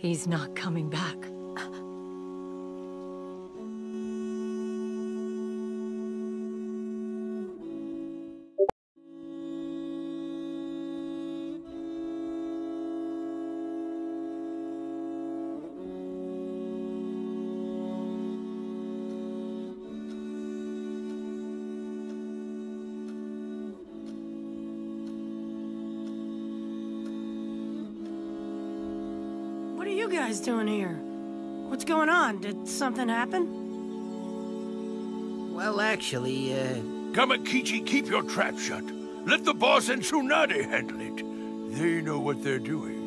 He's not coming back. Are you guys doing here? What's going on? Did something happen? Well, actually, uh... Gamakichi, keep your trap shut. Let the boss and Tsunade handle it. They know what they're doing.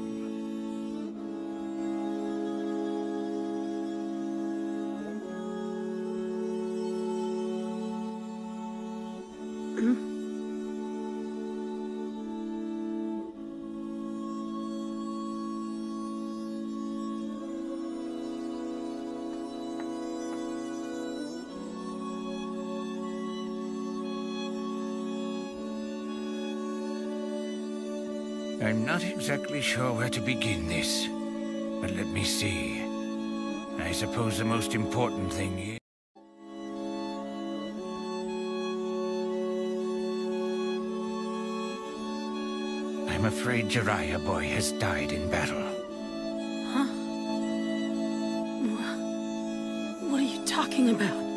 I'm not exactly sure where to begin this. But let me see. I suppose the most important thing is... I'm afraid Jiraiya boy has died in battle. Huh? What are you talking about?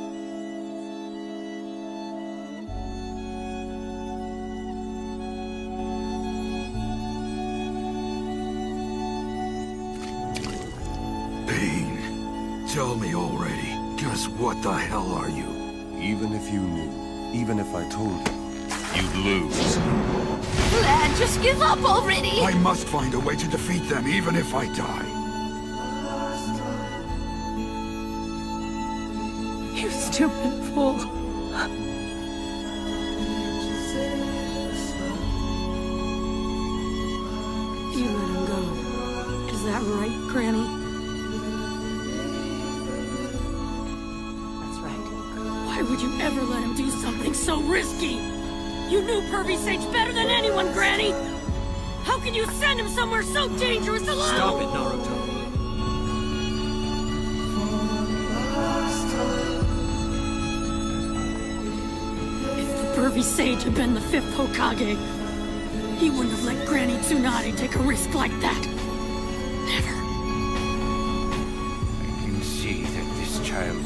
Tell me already. Just what the hell are you? Even if you knew, even if I told you, you'd lose. Lad, just give up already! I must find a way to defeat them, even if I die. You stupid fool. You let him go. Is that right, Granny? Why would you ever let him do something so risky? You knew Pervy Sage better than anyone, Granny! How can you send him somewhere so dangerous alone? Stop it, Naruto. If the Pervy Sage had been the fifth Hokage, he wouldn't have let Granny Tsunade take a risk like that. Never. I can see that this child